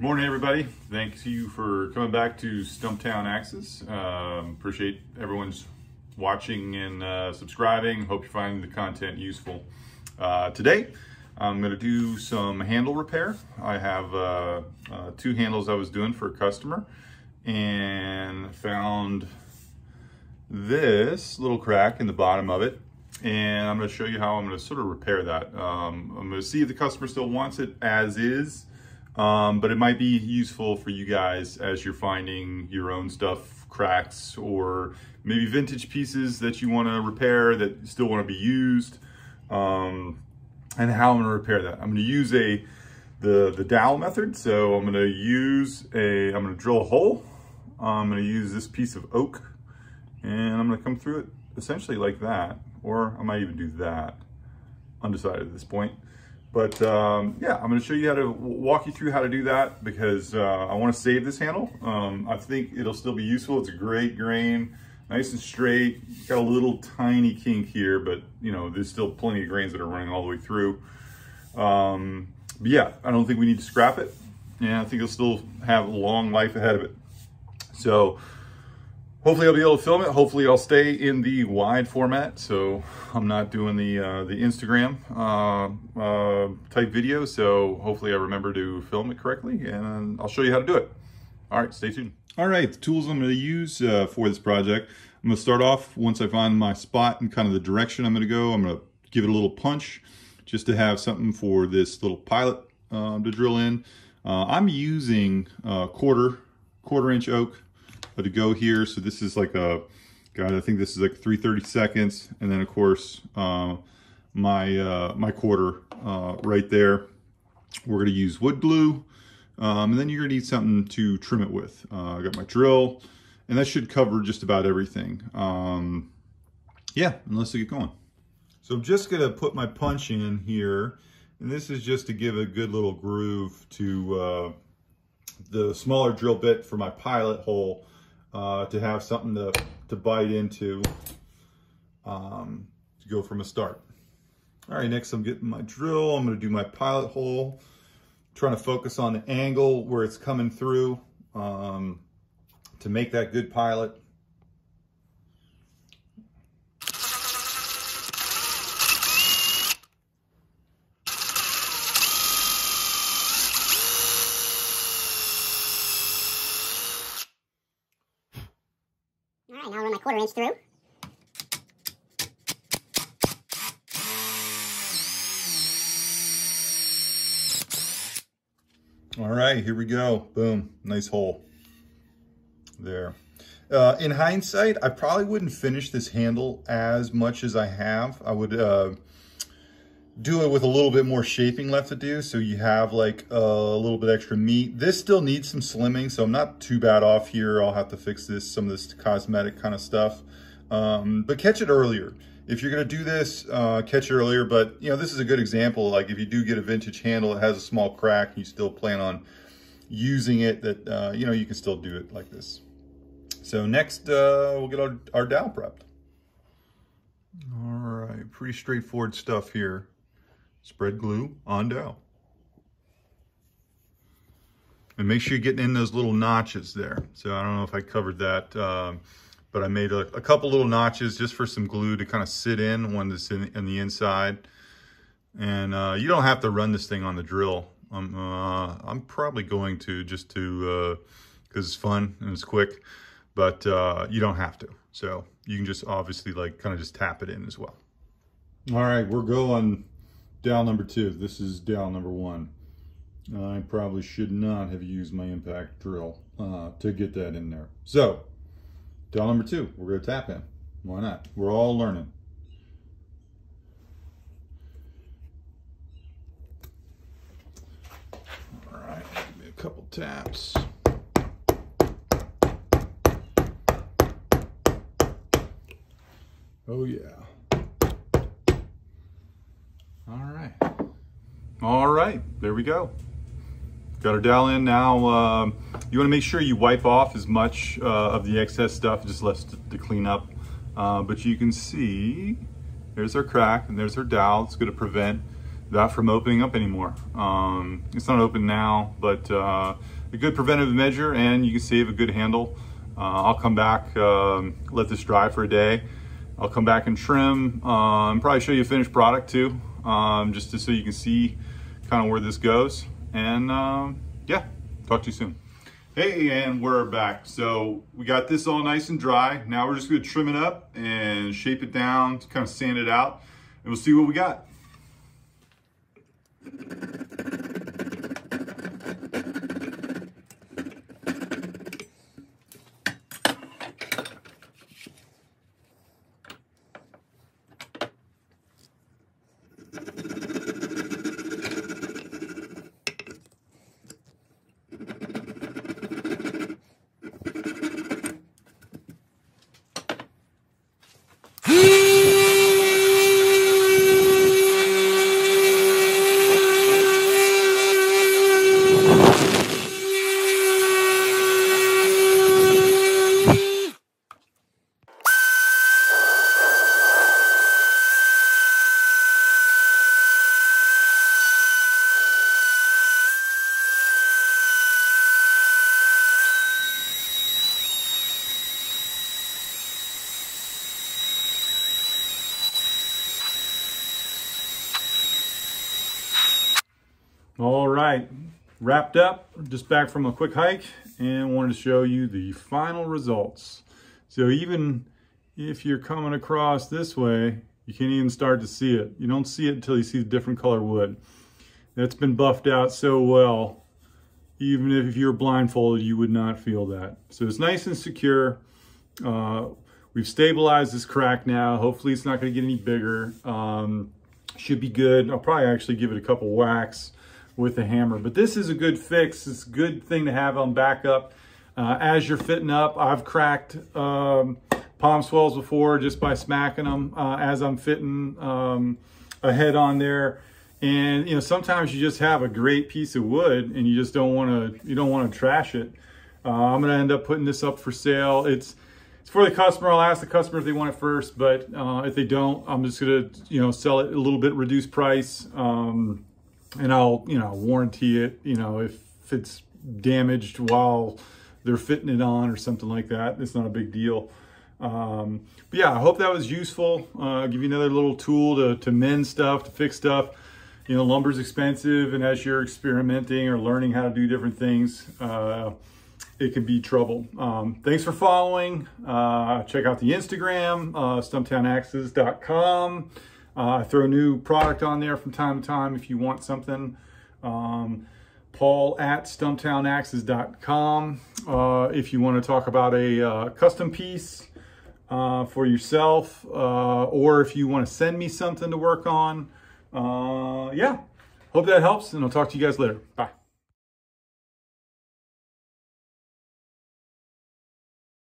Morning, everybody. Thank you for coming back to Stumptown Axes. Um, appreciate everyone's watching and uh, subscribing. Hope you find the content useful. Uh, today, I'm going to do some handle repair. I have uh, uh, two handles I was doing for a customer and found this little crack in the bottom of it and I'm going to show you how I'm going to sort of repair that. Um, I'm going to see if the customer still wants it as is um, but it might be useful for you guys as you're finding your own stuff cracks or maybe vintage pieces that you want to repair that still want to be used um, and how I'm going to repair that. I'm going to use a the the dowel method. So I'm going to use a I'm going to drill a hole. I'm going to use this piece of oak and I'm going to come through it essentially like that or I might even do that undecided at this point. But um, yeah, I'm gonna show you how to walk you through how to do that because uh, I wanna save this handle. Um, I think it'll still be useful. It's a great grain, nice and straight. Got a little tiny kink here, but you know, there's still plenty of grains that are running all the way through. Um, but yeah, I don't think we need to scrap it. Yeah, I think it'll still have a long life ahead of it. So hopefully I'll be able to film it. Hopefully I'll stay in the wide format. So I'm not doing the uh, the Instagram uh, uh, type video. So hopefully I remember to film it correctly and I'll show you how to do it. All right, stay tuned. All right, the tools I'm going to use uh, for this project. I'm going to start off once I find my spot and kind of the direction I'm going to go. I'm going to give it a little punch just to have something for this little pilot um, to drill in. Uh, I'm using quarter quarter inch oak to go here. So this is like a, God, I think this is like 330 seconds. And then of course, uh, my, uh, my quarter uh, right there. We're gonna use wood glue. Um, and then you're gonna need something to trim it with. Uh, I got my drill and that should cover just about everything. Um, yeah, and let's get going. So I'm just gonna put my punch in here. And this is just to give a good little groove to uh, the smaller drill bit for my pilot hole uh, to have something to, to bite into um, to go from a start. All right, next I'm getting my drill. I'm gonna do my pilot hole. trying to focus on the angle where it's coming through um, to make that good pilot. Quarter inch through. All right, here we go. Boom, nice hole there. Uh, in hindsight, I probably wouldn't finish this handle as much as I have. I would uh, do it with a little bit more shaping left to do so you have like a little bit extra meat. This still needs some slimming, so I'm not too bad off here. I'll have to fix this, some of this cosmetic kind of stuff. Um, but catch it earlier. If you're gonna do this, uh, catch it earlier, but you know, this is a good example. Like if you do get a vintage handle, it has a small crack, and you still plan on using it, that uh, you know, you can still do it like this. So next, uh, we'll get our, our dowel prepped. All right, pretty straightforward stuff here spread glue on down. And make sure you're getting in those little notches there. So I don't know if I covered that, um, but I made a, a, couple little notches just for some glue to kind of sit in when it's in, in the inside. And uh, you don't have to run this thing on the drill. I'm, uh, I'm probably going to just to, because uh, it's fun and it's quick, but uh, you don't have to. So you can just obviously like kind of just tap it in as well. All right, we're going dowel number two. This is dowel number one. I probably should not have used my impact drill uh, to get that in there. So, dowel number two, we're to tap in. Why not? We're all learning. All right, give me a couple taps. Oh yeah. All right. All right, there we go. Got our dowel in now. Um, you wanna make sure you wipe off as much uh, of the excess stuff, just left to, to clean up. Uh, but you can see, there's our crack and there's our dowel. It's gonna prevent that from opening up anymore. Um, it's not open now, but uh, a good preventive measure and you can save a good handle. Uh, I'll come back, um, let this dry for a day. I'll come back and trim, um, probably show you a finished product too, um, just to, so you can see kind of where this goes. And um, yeah, talk to you soon. Hey, and we're back. So we got this all nice and dry. Now we're just gonna trim it up and shape it down, to kind of sand it out, and we'll see what we got. All right, wrapped up, just back from a quick hike and wanted to show you the final results. So even if you're coming across this way, you can't even start to see it. You don't see it until you see the different color wood. That's been buffed out so well, even if you're blindfolded, you would not feel that. So it's nice and secure. Uh, we've stabilized this crack now. Hopefully it's not gonna get any bigger. Um, should be good. I'll probably actually give it a couple whacks with a hammer. But this is a good fix. It's a good thing to have on backup. Uh, as you're fitting up, I've cracked um, palm swells before just by smacking them uh, as I'm fitting um, a head on there. And you know, sometimes you just have a great piece of wood and you just don't want to, you don't want to trash it. Uh, I'm going to end up putting this up for sale. It's, it's for the customer. I'll ask the customer if they want it first, but uh, if they don't, I'm just going to, you know, sell it a little bit reduced price. Um, and I'll, you know, warranty it, you know, if it's damaged while they're fitting it on or something like that. It's not a big deal. Um, but yeah, I hope that was useful. Uh, give you another little tool to, to mend stuff, to fix stuff. You know, lumber's expensive, and as you're experimenting or learning how to do different things, uh, it can be trouble. Um, thanks for following. Uh, check out the Instagram, uh, stumptownaxes.com. Uh, I throw a new product on there from time to time if you want something. Um, Paul at stumptownaxes.com. Uh, if you want to talk about a uh, custom piece uh, for yourself, uh, or if you want to send me something to work on. Uh, yeah, hope that helps, and I'll talk to you guys later. Bye.